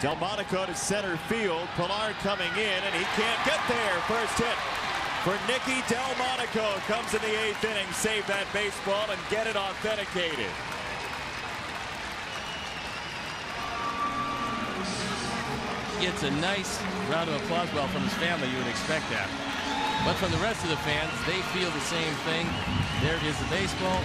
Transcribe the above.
Delmonico to center field. Pilar coming in, and he can't get there. First hit for Nicky Delmonico. Comes in the eighth inning, save that baseball, and get it authenticated. Gets a nice round of applause Well, from his family. You would expect that. But from the rest of the fans, they feel the same thing. There is the baseball.